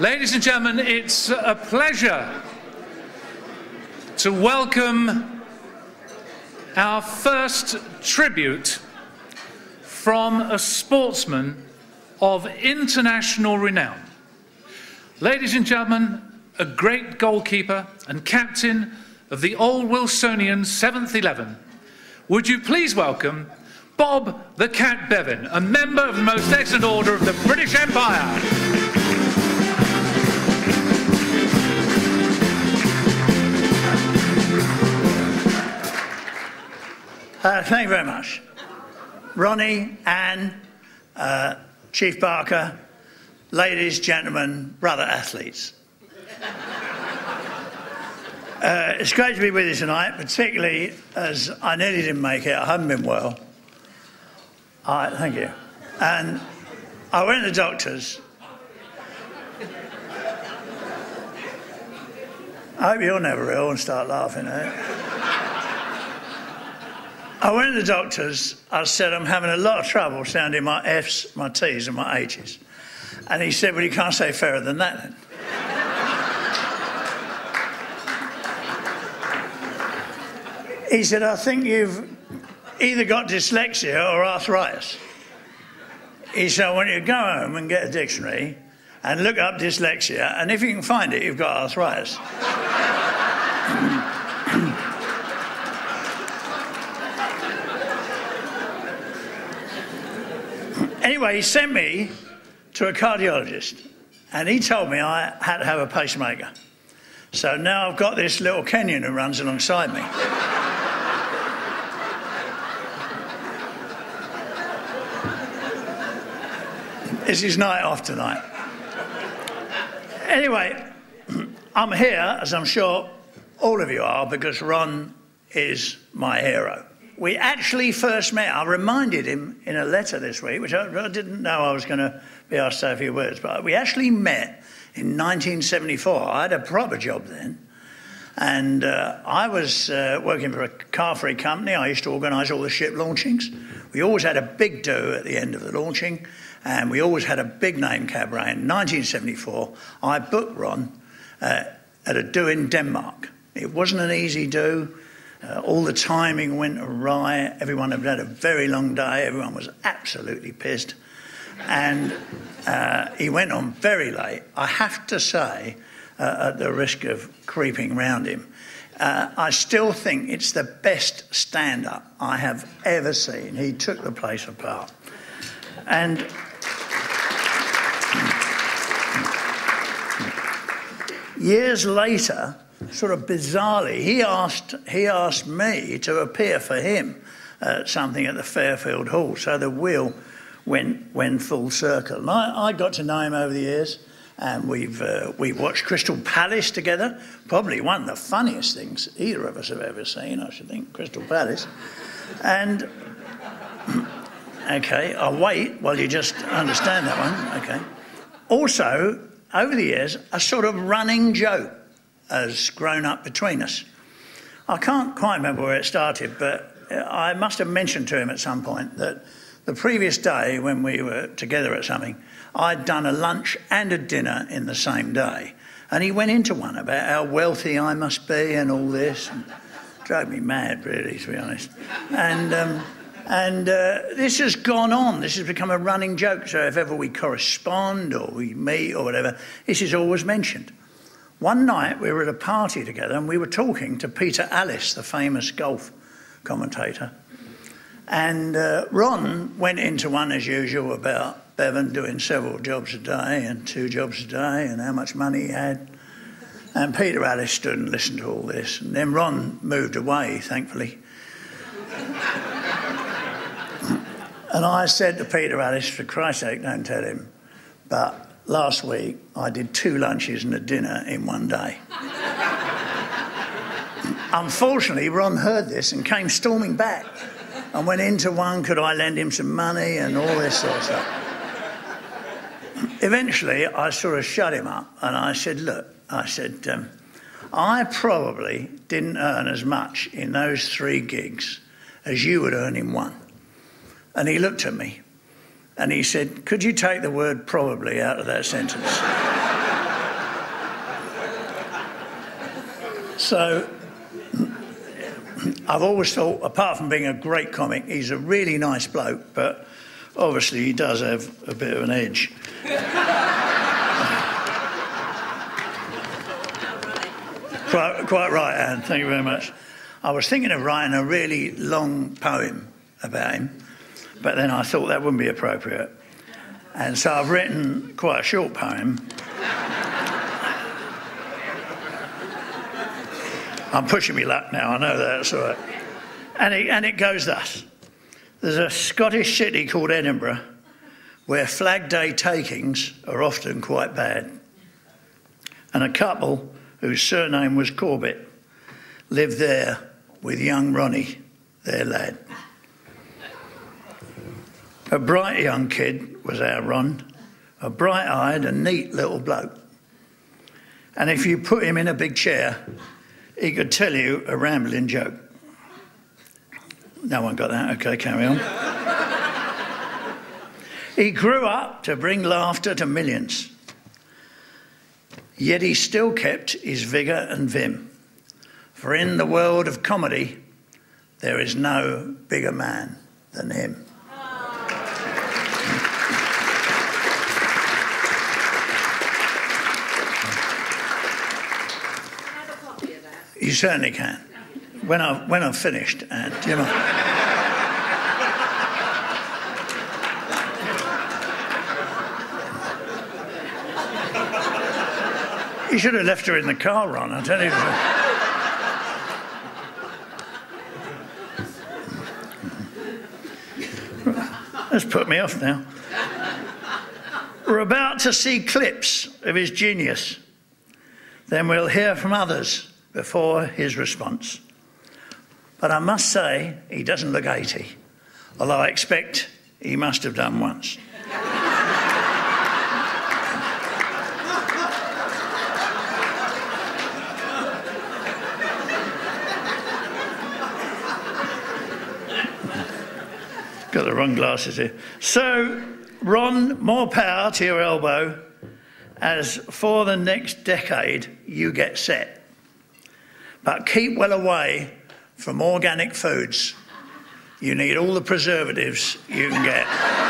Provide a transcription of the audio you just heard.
Ladies and gentlemen, it's a pleasure to welcome our first tribute from a sportsman of international renown. Ladies and gentlemen, a great goalkeeper and captain of the Old Wilsonian 7th 11, would you please welcome Bob the Cat Bevan, a member of the Most Excellent Order of the British Empire. Uh, thank you very much. Ronnie, Anne, uh, Chief Barker, ladies, gentlemen, brother athletes. Uh, it's great to be with you tonight, particularly as I nearly didn't make it. I haven't been well. All right, thank you. And I went to the doctors. I hope you're never ill and start laughing at. I went to the doctors. I said, I'm having a lot of trouble sounding my F's, my T's, and my H's. And he said, Well, you can't say fairer than that then. he said, I think you've either got dyslexia or arthritis. He said, I want you to go home and get a dictionary and look up dyslexia, and if you can find it, you've got arthritis. Anyway, he sent me to a cardiologist and he told me I had to have a pacemaker. So now I've got this little Kenyan who runs alongside me. this is night off tonight. Anyway, I'm here, as I'm sure all of you are, because Ron is my hero we actually first met. I reminded him in a letter this week, which I, I didn't know I was going to be asked to say a few words, but we actually met in 1974. I had a proper job then. And uh, I was uh, working for a car free company. I used to organise all the ship launchings. We always had a big do at the end of the launching, and we always had a big name cabaret. In 1974, I booked Ron uh, at a do in Denmark. It wasn't an easy do. Uh, all the timing went awry. Everyone had had a very long day. Everyone was absolutely pissed. And uh, he went on very late. I have to say, uh, at the risk of creeping round him, uh, I still think it's the best stand up I have ever seen. He took the place apart. And. Years later, sort of bizarrely, he asked, he asked me to appear for him at something at the Fairfield Hall. So the wheel went, went full circle. And I, I got to know him over the years, and we've, uh, we've watched Crystal Palace together. Probably one of the funniest things either of us have ever seen, I should think, Crystal Palace. And, okay, I'll wait while you just understand that one. Okay. Also, over the years, a sort of running joke has grown up between us. I can't quite remember where it started, but I must have mentioned to him at some point that the previous day when we were together at something, I'd done a lunch and a dinner in the same day. And he went into one about how wealthy I must be and all this. And drove me mad, really, to be honest. And, um, and uh, this has gone on. This has become a running joke. So if ever we correspond or we meet or whatever, this is always mentioned. One night we were at a party together and we were talking to Peter Alliss, the famous golf commentator. And uh, Ron went into one as usual about Bevan doing several jobs a day and two jobs a day and how much money he had. And Peter Alliss stood and listened to all this. And then Ron moved away, thankfully. And I said to Peter Alliss, for Christ's sake, don't tell him. But last week I did two lunches and a dinner in one day. Unfortunately, Ron heard this and came storming back and went into one, could I lend him some money and all this sort of stuff. Eventually, I sort of shut him up and I said, Look, I said, um, I probably didn't earn as much in those three gigs as you would earn in one. And he looked at me and he said, Could you take the word probably out of that sentence? so I've always thought, apart from being a great comic, he's a really nice bloke, but obviously he does have a bit of an edge. quite, quite right, Anne. Thank you very much. I was thinking of writing a really long poem about him but then I thought that wouldn't be appropriate. And so I've written quite a short poem. I'm pushing me luck now, I know that's all right. And it, and it goes thus There's a Scottish city called Edinburgh where Flag Day takings are often quite bad. And a couple whose surname was Corbett lived there with young Ronnie, their lad. A bright young kid was our Ron, a bright eyed and neat little bloke. And if you put him in a big chair, he could tell you a rambling joke. No one got that? Okay, carry on. he grew up to bring laughter to millions. Yet he still kept his vigour and vim. For in the world of comedy, there is no bigger man than him. You certainly can. When I've, when I've finished, and you know. You should have left her in the car, Ron, I tell you. That's put me off now. We're about to see clips of his genius. Then we'll hear from others before his response. But I must say, he doesn't look 80, although I expect he must have done once. Got the wrong glasses here. So, Ron, more power to your elbow as for the next decade you get set. But keep well away from organic foods. You need all the preservatives you can get.